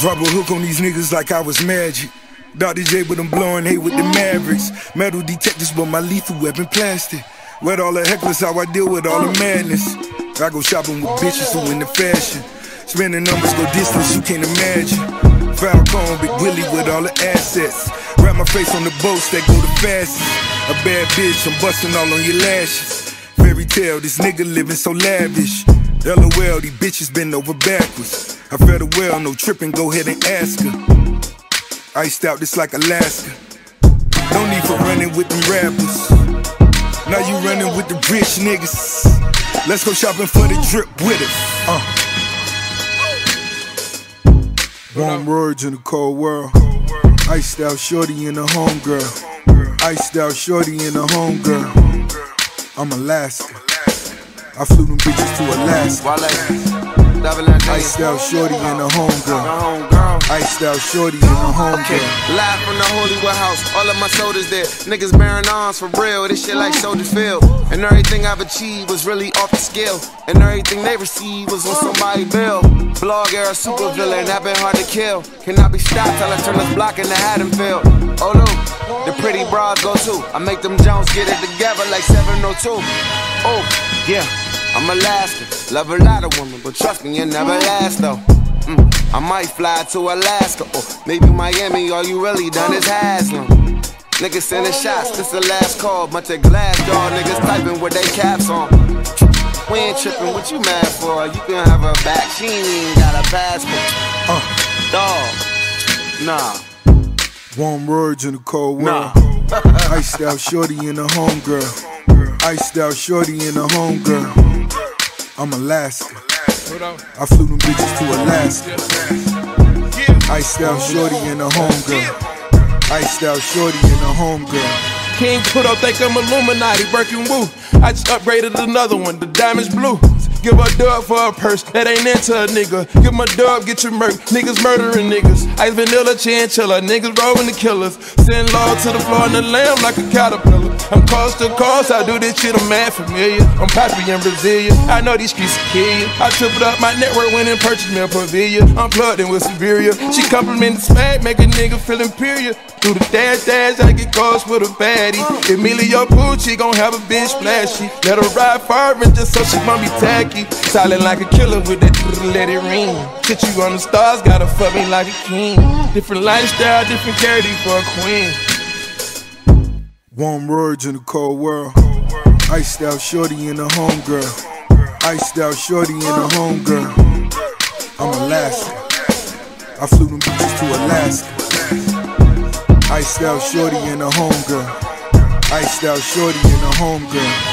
Drop a hook on these niggas like I was magic. Dr. J with them blowing hay with the Mavericks. Metal detectors, but my lethal weapon plastic. Wet all the hecklers, how I deal with all the madness. I go shopping with bitches who in the fashion. Spending numbers go distance you can't imagine. Falcon, Big Willie with all the assets. Wrap my face on the boats that go the fastest. A bad bitch, I'm busting all on your lashes. Fairy tale, this nigga living so lavish. LOL, these bitches bend over backwards. I fed her well, no tripping, go ahead and ask her. Iced out, this like Alaska. No need for running with them rappers. Now you running with the rich niggas. Let's go shopping for the drip with us. Uh. Warm words in the cold world. Iced out shorty in a homegirl. Iced out shorty in a homegirl. I'm Alaska. I flew them bitches to Alaska. Iced out shorty in a homegirl. Iced out shorty in a homegirl. Okay, live from the Hollywood house, all of my soldiers there. Niggas bearing arms for real, this shit like Soldier Field. And everything I've achieved was really off the scale. And everything they received was on somebody's bill. Blog era super villain, that been hard to kill. Cannot be stopped till I turn this block into Haddonfield. Oh no, the pretty bras go too. I make them Jones get it together like 702. Oh, yeah. I'm Alaska, love a lot of women, but trust me, you never last though. Mm, I might fly to Alaska or maybe Miami. All you really done is Haslam. Niggas sending shots, this the last call. Bunch of glass jaw niggas typing with they caps on. We ain't tripping, what you mad for? You can have her back, she ain't even got a passport. Uh, dog, nah. Warm words in the cold world. Nah. Iced out shorty in a homegirl. Iced out shorty in a homegirl. I'm Alaska. I flew them bitches to Alaska. Iced out shorty in a homegirl. Iced out shorty in a homegirl. King Pluto think I'm Illuminati, working woo. I just upgraded another one, the diamond's blue. Give a dub for a purse that ain't into a nigga. Give my dub, get your murk. Niggas murdering niggas. Ice vanilla chinchilla. Niggas rolling the killers. Send love to the floor and the lamb like a caterpillar. I'm coast to coast. I do this shit, I'm mad familiar. I'm Pappy in Brazilian. I know these streets kill you. I tripled up my network when and purchased me a Pavilion. I'm plugged in with Siberia. She complimented smack, make a nigga feel imperial. Do the dash dash, I get close with a baddie. Emilio Pucci gon' have a bitch flashy. Let her ride far and just so she gon' be tacky. Silent like a killer with that let it ring. Put you on the stars, gotta fuck me like a king. Different lifestyle, different charity for a queen. Warm words in a cold world. Iced out shorty in a homegirl. Iced out shorty in a homegirl. I'm Alaska. I flew them bitches to Alaska. Iced out shorty in a homegirl. Iced out shorty in a homegirl.